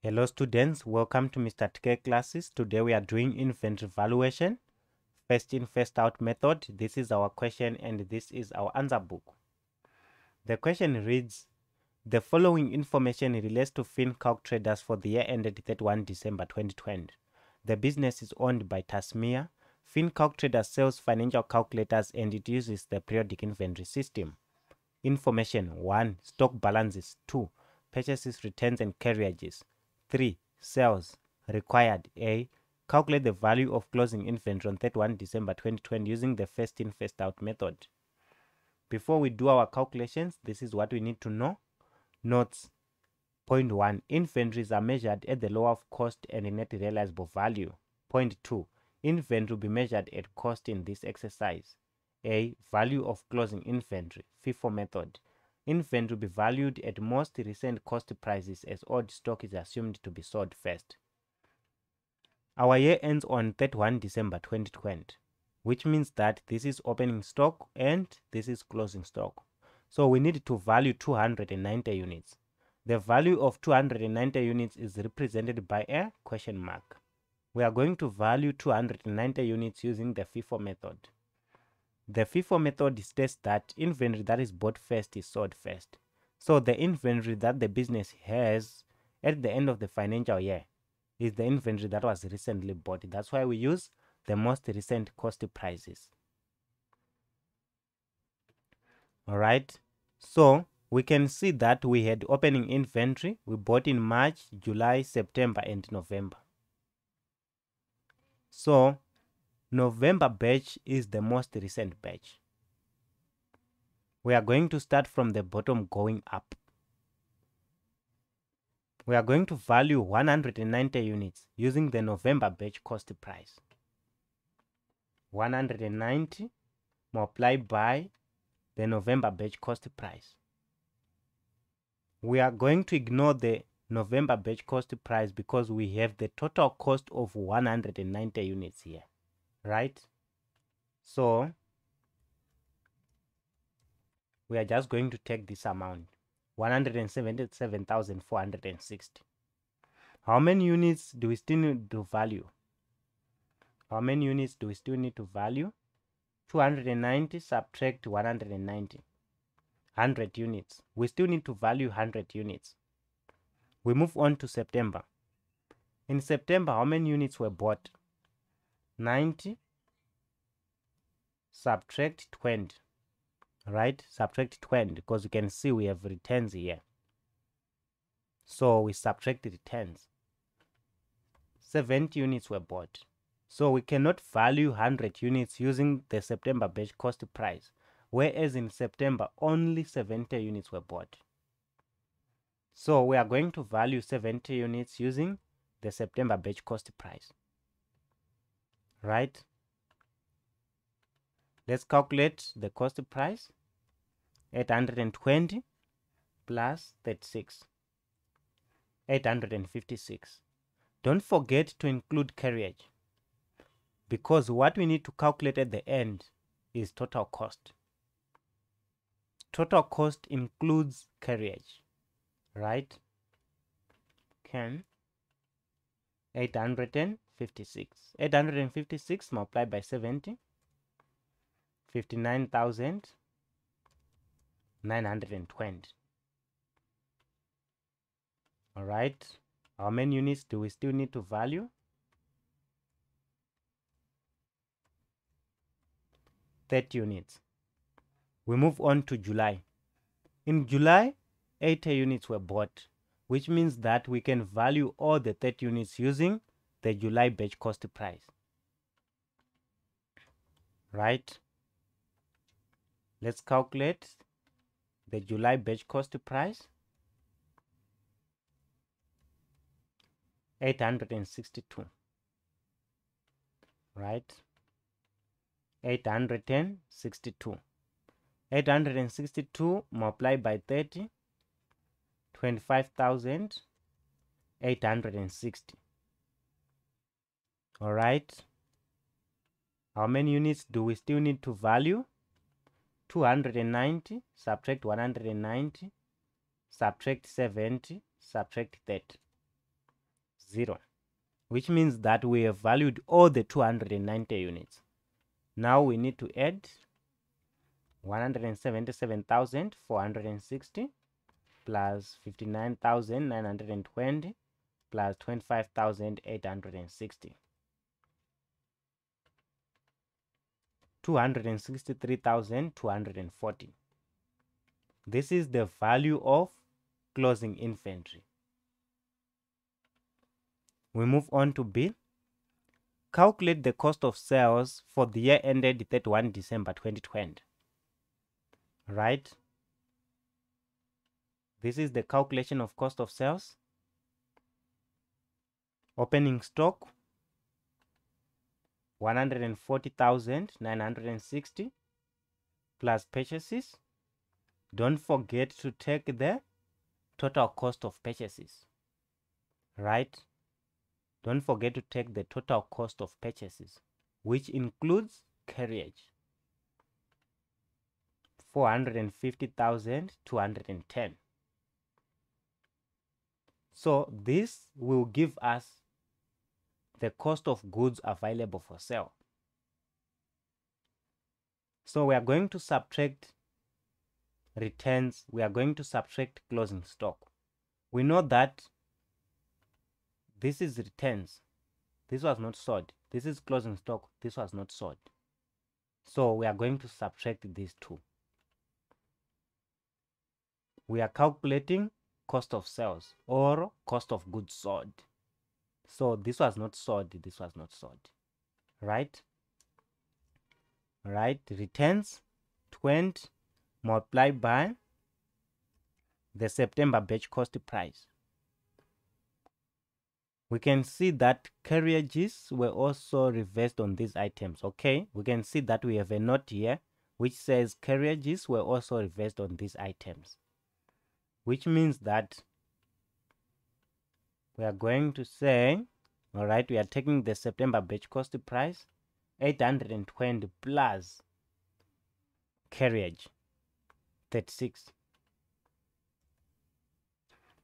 Hello students, welcome to Mr. TK classes. Today we are doing inventory valuation, first in first out method. This is our question and this is our answer book. The question reads, the following information relates to FinCalc traders for the year ended 31 December 2020. The business is owned by Tasmea. FinCalc traders sells financial calculators and it uses the periodic inventory system. Information 1. Stock balances 2. Purchases, returns and carriages 3. Sales required A. Calculate the value of closing inventory on 31 December 2020 using the first in first out method. Before we do our calculations, this is what we need to know. Notes Point 1. Inventories are measured at the lower of cost and net realizable value. Point 2. Inventory will be measured at cost in this exercise. A. Value of closing inventory, FIFO method. Inventory will be valued at most recent cost prices as old stock is assumed to be sold first. Our year ends on 31 December 2020, which means that this is opening stock and this is closing stock. So we need to value 290 units. The value of 290 units is represented by a question mark. We are going to value 290 units using the FIFO method. The FIFO method states that inventory that is bought first is sold first. So the inventory that the business has at the end of the financial year is the inventory that was recently bought. That's why we use the most recent cost prices. Alright, so we can see that we had opening inventory. We bought in March, July, September and November. So November batch is the most recent batch. We are going to start from the bottom going up. We are going to value 190 units using the November batch cost price. 190 multiplied by the November batch cost price. We are going to ignore the November batch cost price because we have the total cost of 190 units here right? So we are just going to take this amount 177,460 how many units do we still need to value? How many units do we still need to value? 290 subtract 190 100 units. We still need to value 100 units. We move on to september. In september how many units were bought 90 subtract 20 right? Subtract 20 because you can see we have returns here. So we subtract the returns. 70 units were bought. So we cannot value 100 units using the september batch cost price whereas in september only 70 units were bought. So we are going to value 70 units using the september batch cost price right? Let's calculate the cost price. 820 plus 36. 856. Don't forget to include carriage because what we need to calculate at the end is total cost. Total cost includes carriage, right? Can 856. 856 multiplied by 70. 59,920. Alright, how many units do we still need to value? Thirty units. We move on to July. In July, 80 units were bought which means that we can value all the 30 units using the July batch cost price. Right? Let's calculate the July batch cost price. 862 right 862 862 multiplied by 30 25,860. All right. How many units do we still need to value? 290, subtract 190, subtract 70, subtract 30. 0 which means that we have valued all the 290 units now we need to add 177,460 plus 59,920 plus 25,860 263,240 this is the value of closing inventory we move on to B. Calculate the cost of sales for the year ended 31 December 2020. Right? This is the calculation of cost of sales. Opening stock 140,960 plus purchases. Don't forget to take the total cost of purchases. Right? Don't forget to take the total cost of purchases, which includes carriage. 450,210. So this will give us the cost of goods available for sale. So we are going to subtract returns, we are going to subtract closing stock. We know that this is returns. This was not sold. This is closing stock. This was not sold. So we are going to subtract these two. We are calculating cost of sales or cost of goods sold. So this was not sold. This was not sold. Right? Right? Returns 20 multiplied by the September batch cost price we can see that carriages were also reversed on these items okay we can see that we have a note here which says carriages were also reversed on these items which means that we are going to say all right we are taking the september batch cost price 820 plus carriage 36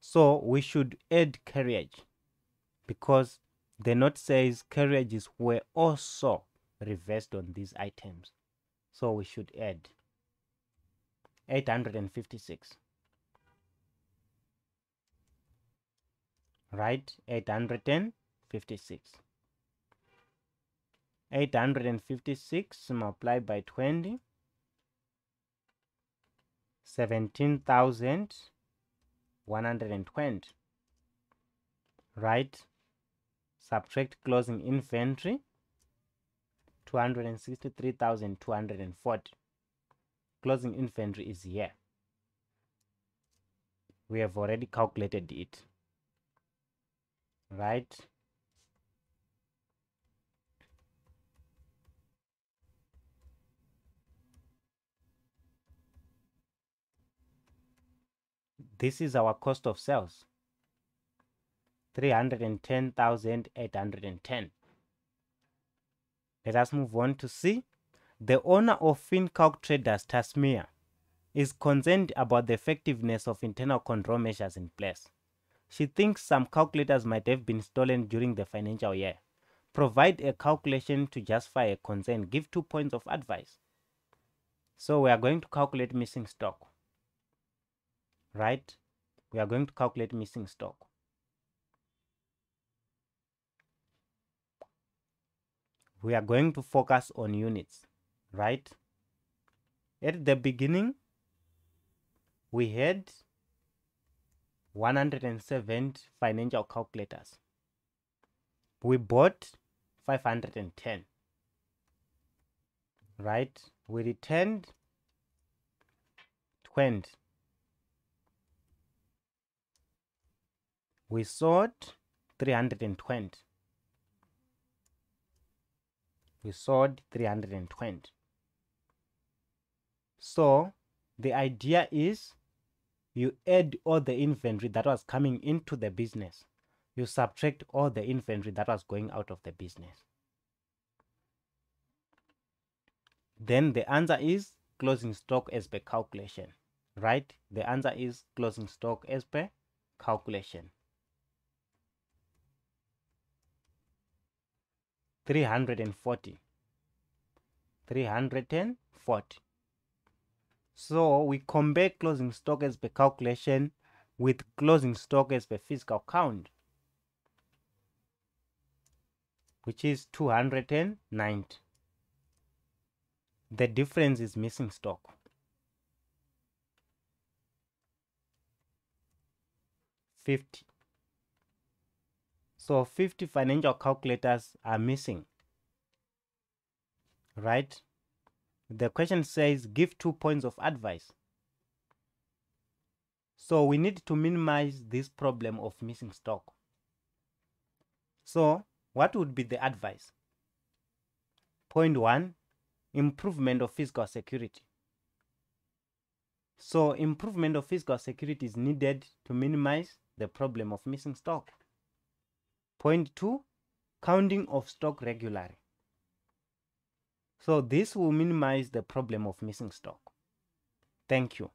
so we should add carriage because the note says carriages were also reversed on these items. So we should add 856. Right? 856. 856 multiplied by 20. 17,120. Right? subtract closing inventory 263,240 closing inventory is here we have already calculated it right this is our cost of sales 310,810. Let us move on to see. The owner of FinCalc Traders Tasmea is concerned about the effectiveness of internal control measures in place. She thinks some calculators might have been stolen during the financial year. Provide a calculation to justify a concern. Give two points of advice. So we are going to calculate missing stock. Right? We are going to calculate missing stock. we are going to focus on units, right? At the beginning, we had 107 financial calculators. We bought 510, right? We returned 20. We sold 320 we sold 320 so the idea is you add all the inventory that was coming into the business you subtract all the inventory that was going out of the business then the answer is closing stock as per calculation right the answer is closing stock as per calculation 340. 340. So we compare closing stock as per calculation with closing stock as per physical count, which is 290. The difference is missing stock. Fifty. So 50 financial calculators are missing. Right? The question says give two points of advice. So we need to minimize this problem of missing stock. So what would be the advice? Point one, improvement of physical security. So improvement of physical security is needed to minimize the problem of missing stock. Point two, counting of stock regularly. So this will minimize the problem of missing stock. Thank you.